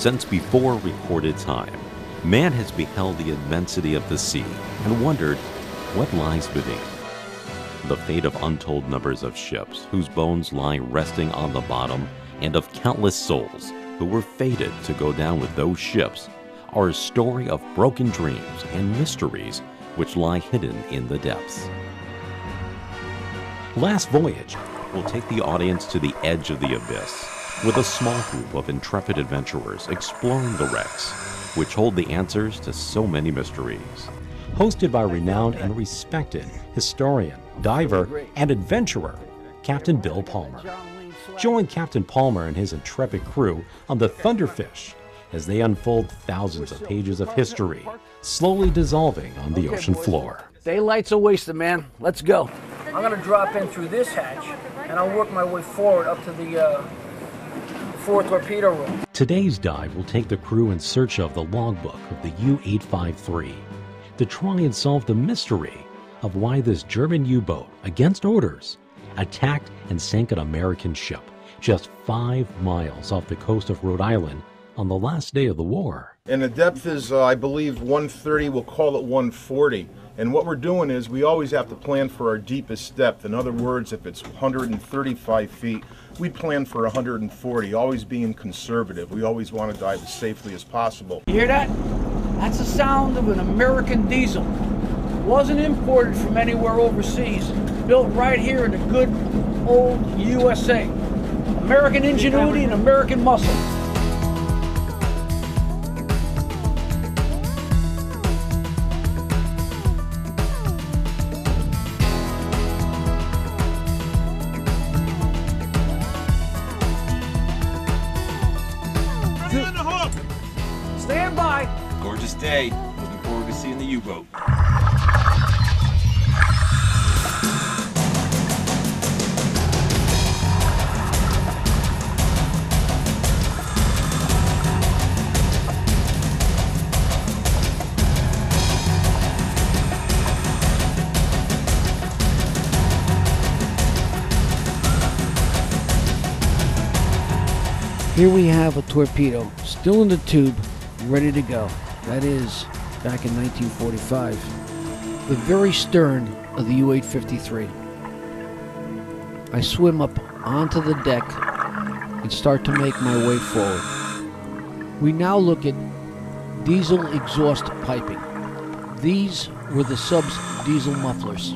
Since before recorded time, man has beheld the immensity of the sea and wondered what lies beneath. The fate of untold numbers of ships whose bones lie resting on the bottom and of countless souls who were fated to go down with those ships are a story of broken dreams and mysteries which lie hidden in the depths. Last Voyage will take the audience to the edge of the abyss with a small group of intrepid adventurers exploring the wrecks, which hold the answers to so many mysteries. Hosted by renowned and respected historian, diver, and adventurer, Captain Bill Palmer. Join Captain Palmer and his intrepid crew on the Thunderfish as they unfold thousands of pages of history, slowly dissolving on the ocean floor. Daylight's a wasted, man. Let's go. I'm gonna drop in through this hatch, and I'll work my way forward up to the uh, four torpedo room. Today's dive will take the crew in search of the logbook of the U-853 to try and solve the mystery of why this German U-boat, against orders, attacked and sank an American ship just five miles off the coast of Rhode Island on the last day of the war. And the depth is, uh, I believe, 130. We'll call it 140. And what we're doing is we always have to plan for our deepest depth. In other words, if it's 135 feet, we plan for 140, always being conservative. We always want to dive as safely as possible. You hear that? That's the sound of an American diesel. Wasn't imported from anywhere overseas. Built right here in the good old USA. American ingenuity and American muscle. Stand by. Gorgeous day. Looking forward to seeing the U-boat. Here we have a torpedo, still in the tube, ready to go. That is, back in 1945. The very stern of the U 853. I swim up onto the deck and start to make my way forward. We now look at diesel exhaust piping. These were the sub's diesel mufflers.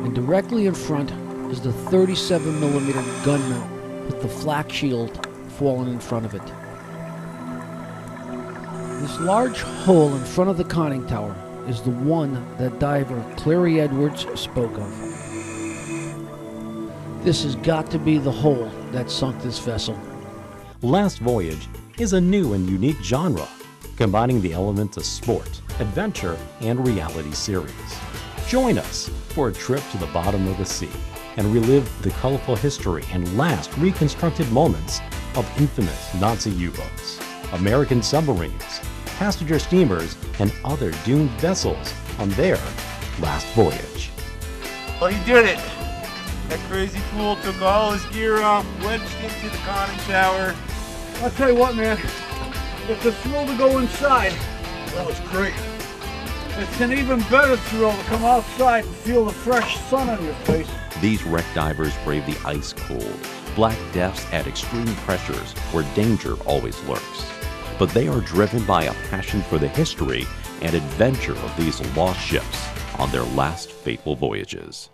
And directly in front is the 37 millimeter gun mount with the flak shield fallen in front of it. This large hole in front of the conning tower is the one that diver Clary Edwards spoke of. This has got to be the hole that sunk this vessel. Last Voyage is a new and unique genre, combining the elements of sport, adventure, and reality series. Join us for a trip to the bottom of the sea and relive the colorful history and last reconstructed moments of infamous Nazi U-boats, American submarines, passenger steamers, and other doomed vessels on their last voyage. Well, he did it. That crazy fool took all his gear off, wedged into the conning tower. I'll tell you what, man. It's a thrill to go inside. That was great. It's an even better thrill to come outside and feel the fresh sun on your face. These wreck divers brave the ice cold, black depths at extreme pressures where danger always lurks. But they are driven by a passion for the history and adventure of these lost ships on their last fateful voyages.